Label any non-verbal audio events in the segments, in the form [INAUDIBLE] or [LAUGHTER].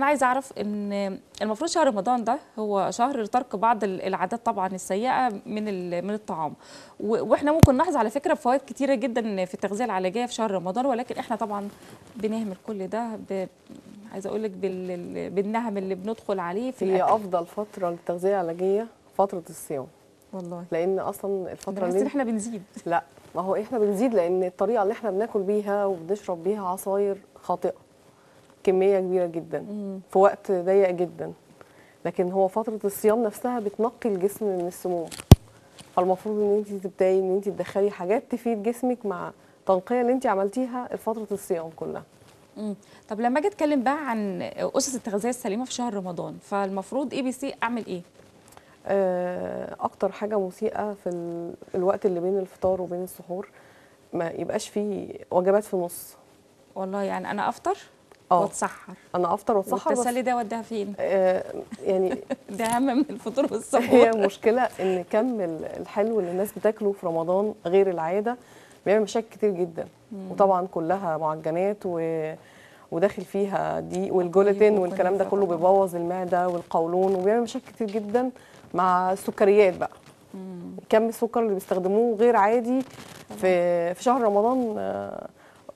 أنا عايزة أعرف إن المفروض شهر رمضان ده هو شهر ترك بعض ال- العادات طبعا السيئة من من الطعام. وإحنا ممكن نلاحظ على فكرة فوائد كتيرة جدا في التغذية العلاجية في شهر رمضان ولكن إحنا طبعا بنهمل كل ده ب... عايزة أقول لك بال... بالنهم اللي بندخل عليه في هي الأكل. أفضل فترة للتغذية العلاجية فترة الصيام. والله. لأن أصلا الفترة إن اللي إحنا بنزيد. لا ما هو إحنا بنزيد لأن الطريقة اللي إحنا بناكل بيها وبنشرب بيها عصاير خاطئة. كمية كبيرة جدا مم. في وقت ضيق جدا. لكن هو فترة الصيام نفسها بتنقي الجسم من السموم. فالمفروض إن انت تبدأي إن انت تدخلي حاجات تفيد جسمك مع التنقيه اللي انت عملتيها لفترة الصيام كلها. مم. طب لما أجي أتكلم بقى عن أسس التغذية السليمة في شهر رمضان فالمفروض ABC أعمل إيه؟ آه، أكتر حاجة مسيئة في ال- الوقت اللي بين الفطار وبين السحور ما يبقاش فيه وجبات في النص. والله يعني أنا أفطر آه. واتسحر. أنا أفطر وأتسحر بس والتسلي ده وديها فين؟ آه، يعني [LAUGHS] ده أهم من الفطور هي والسحور المشكلة إن كم ال- الحلو اللي الناس بتاكله في رمضان غير العادة بيعمل مشاكل كتير جدا. وطبعا كلها معجنات و وداخل فيها دي والجلوتين والكلام ده كله. بيبوظ المعدة والقولون وبيعمل مشاكل كتير جدا مع السكريات بقى. كم السكر اللي بيستخدموه غير عادي في في شهر رمضان آه،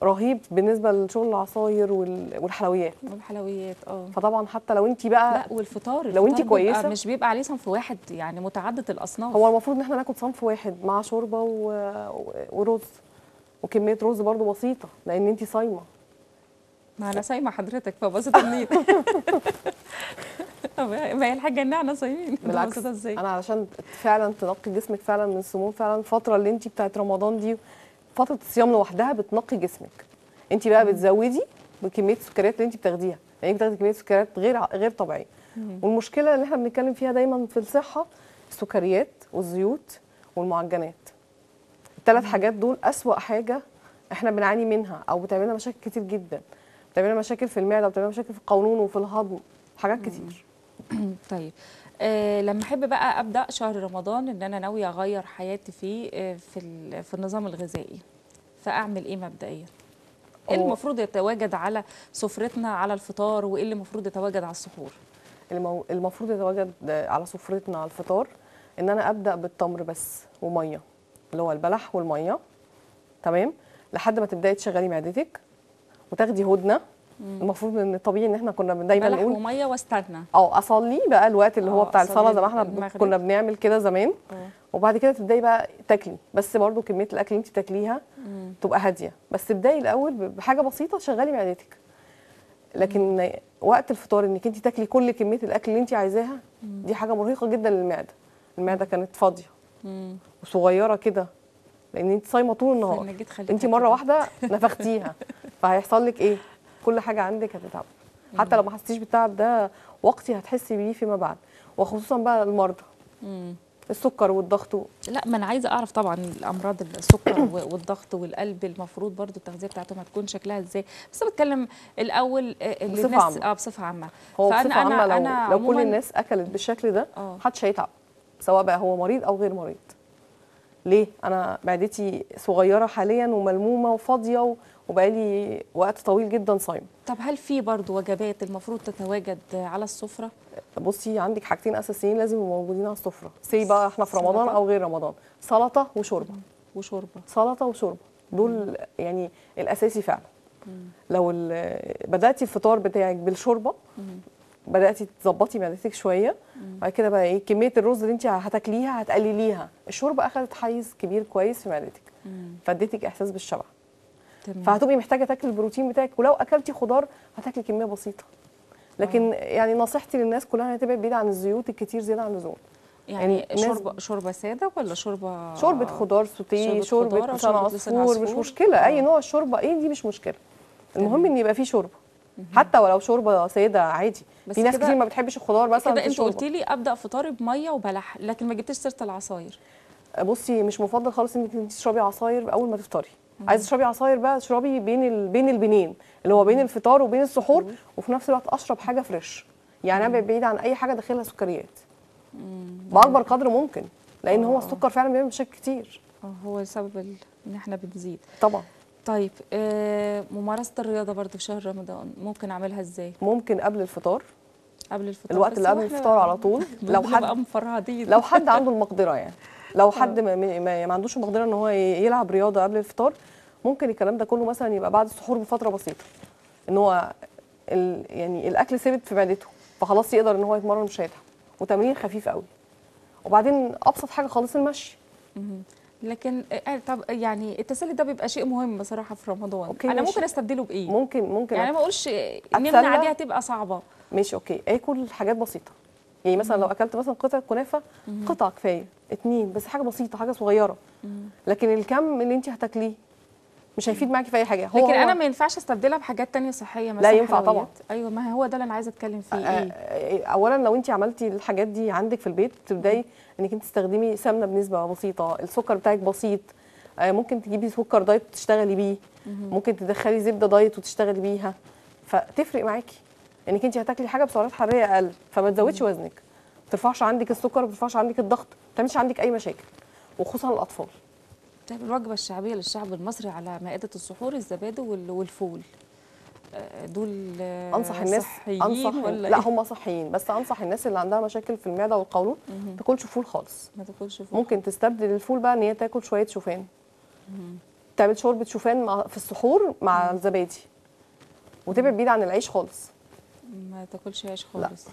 رهيب بالنسبة لشغل العصاير وال- والحلويات. والحلويات آه. فطبعا حتى لو انت بقى لا والفطار لو بيبقى كويسة- مش بيبقى عليه صنف واحد يعني متعدد الأصناف. هو المفروض إن إحنا ناكل صنف واحد مع شوربة و... ورز وكمية رز برضو بسيطة لأن انت صايمة. ما أنا صايمة حضرتك فبسيطه منين [LAUGHS] [LAUGHS] ما هي الحاجة إن إحنا صايمين. بالعكس أنا علشان فعلا تنقي جسمك فعلا من السموم فعلا الفترة اللي انت بتاعت رمضان دي فترة الصيام لوحدها بتنقي جسمك. انت بقى بتزودي بكمية السكريات اللي انت بتاخديها. يعني بتاخدي كمية سكريات غير غير طبيعية. والمشكلة اللي إحنا بنتكلم فيها دايما في الصحة السكريات والزيوت والمعجنات. الثلاث حاجات دول أسوأ حاجة إحنا بنعاني منها أو بتعمل لنا مشاكل كتير جدا. بتعمل لنا مشاكل في المعدة وبتعمل لنا مشاكل في القولون وفي الهضم حاجات كتير. [CLEARS THROAT] طيب. آه لما أحب بقى أبدأ شهر رمضان إن أنا ناوية أغير حياتي فيه آه في في النظام الغذائي. فأعمل إيه مبدئيا؟ إيه المفروض يتواجد على سفرتنا على الفطار وإيه اللي المفروض يتواجد على السحور؟ المو- المفروض يتواجد على سفرتنا على الفطار إن أنا أبدأ بالتمر بس ومية اللي هو البلح والمية. تمام؟ لحد ما تبدأي تشغلي معدتك وتاخدي هدنة المفروض إن الطبيعي إن إحنا كنا دايما نقول ومية واستنى. آه أصلي بقى الوقت اللي هو آه، بتاع الصلاة زي ما إحنا المغرب. كنا بنعمل كده زمان. آه. وبعد كده تبدأي بقى تاكلي. بس برضو كمية الأكل اللي انت بتاكليها تبقى هادية. بس تبداي الأول بحاجة بسيطة شغلي معدتك. لكن وقت الفطار إنك انت تاكلي كل كمية الأكل اللي انت عايزاها دي حاجة مرهقة جدا للمعدة. المعدة كانت فاضية. مم. وصغيرة كده. لأن انت صايمة طول النهار. انت مرة. واحدة نفختيها. [LAUGHS] فهيحصل لك إيه؟ كل حاجة عندك هتتعب حتى لو ما حسيتيش بالتعب ده وقتي هتحسي بيه فيما بعد. وخصوصا بقى المرضى. السكر والضغط و- لا ما أنا عايزة أعرف طبعا الأمراض السكر والضغط والقلب المفروض برضو التغذية بتاعتهم هتكون شكلها إزاي. بس بتكلم الأول آه، اللي بصفة الناس عامة. آه بصفة عامة. هو فأنا- بصفة عامة لو, أنا لو كل الناس أكلت بالشكل ده آه. محدش هيتعب. سواء بقى هو مريض أو غير مريض. ليه؟ أنا معدتي صغيرة حاليا وملمومة وفاضية و- وبقالي وقت طويل جدا صايمه طب هل في برضو وجبات المفروض تتواجد على السفرة؟ بصي عندك حاجتين أساسيين لازم يبقوا موجودين على السفرة. سي بقى إحنا في رمضان سلطة. أو غير رمضان. سلطة وشوربة. وشوربة. سلطة وشوربة. دول يعني الأساسي فعلا. لو ال- بداتي الفطار بتاعك بالشوربة بداتي تظبطي معدتك شوية بعد كده بقى إيه كمية الرز اللي انت هتاكليها هتقلليها. الشوربة اخذت حيز كبير كويس في معدتك. فاديتك إحساس بالشبع. تمام. فهتبقي محتاجة تاكلي البروتين بتاعك ولو أكلتي خضار هتاكلي كمية بسيطة. لكن يعني نصيحتي للناس كلها تبعد بعيد عن الزيوت الكتير زيادة عن اللزوم. يعني يعني شوربه شوربة سادة ولا شوربة شوربة خدار سوتيه شوربة خضار شوربة لسان عصفور مش. مشكلة. أي آه. نوع شوربة إيه دي مش مشكلة. المهم إن يبقى فيه شوربة. حتى ولو شوربة سادة عادي. بس في ناس كتير ما بتحبش الخضار مثلا كده في أنت. قلتي لي أبدأ فطاري بمية وبلح لكن ما جبتيش سيرة العصاير. بصي مش مفضل خالص إنك تشربي عصاير أول ما تفطري. عايزه تشربي عصاير بقى تشربي بين ال... بين البنين اللي هو بين الفطار وبين السحور وفي نفس الوقت أشرب حاجة فريش يعني ابعد بعيد عن أي حاجة داخلها سكريات. بأكبر قدر ممكن لأن هو السكر فعلا بيعمل مشاكل كتير. آه هو السبب ال- إن إحنا بنزيد. طبعا. طيب آه ممارسة الرياضة برضو في شهر رمضان ممكن أعملها إزاي؟ ممكن قبل الفطار. قبل الفطار الوقت اللي قبل الفطار على طول. [LAUGHS] لو حد لو حد عنده المقدرة يعني. [LAUGHS] لو حد ما, ما, ما عندوش المقدرة إن هو يلعب رياضة قبل الفطار ممكن الكلام ده كله مثلا يبقى بعد السحور بفترة بسيطة. إن هو ال يعني الأكل ثابت في معدته فخلاص يقدر إن هو يتمرن مش هيتعب وتمرين خفيف قوي. وبعدين أبسط حاجة خالص المشي. لكن آه طب يعني التسلي ده بيبقى شيء مهم بصراحة في رمضان. okay، أنا ماشي. ممكن أستبدله بإيه؟ ممكن ممكن. يعني ما أقولش؟ نمنع دي هتبقى صعبة. ماشي okay. آكل حاجات بسيطة. يعني مثلا لو أكلت مثلا قطعة كنافة قطعة كنافة اتنين بس حاجة بسيطة حاجة صغيرة. لكن الكم اللي انت هتاكليه مش هيفيد معاكي في أي حاجة. هو لكن هو أنا ما ينفعش أستبدلها بحاجات تانية صحية مثلا ينفع طبعاً. أيوه ما هو ده اللي أنا عايزة أتكلم فيه. إيه آه، اولا لو انت عملتي الحاجات دي عندك في البيت تبدأي إنك انت تستخدمي سمنة بنسبة بسيطة السكر بتاعك بسيط. آه، ممكن تجيبي سكر دايت تشتغلي بيه. ممكن تدخلي زبدة دايت وتشتغلي بيها. فتفرق معاكي. انك انت هتاكلي حاجة بسعرات حرارية أقل فما تزودش وزنك. ما ترفعش عندك السكر ما ترفعش عندك الضغط ما تعملش عندك أي مشاكل وخصوصا الأطفال. طيب الوجبة الشعبية للشعب المصري على مائدة السحور الزبادي وال- والفول. آه، دول آه، أنصح الناس صحيين أنصح ولا لا إيه؟ هم صحيين بس أنصح الناس اللي عندها مشاكل في المعدة والقولون ما تاكلش فول خالص. ما تاكلش فول. ممكن تستبدل الفول بقى إن هي تاكل شوية شوفان. تعمل شوربة شوفان مع في السحور مع الزبادي وتبعد بعيد عن العيش خالص. ما تاكلش عيش لا. خالص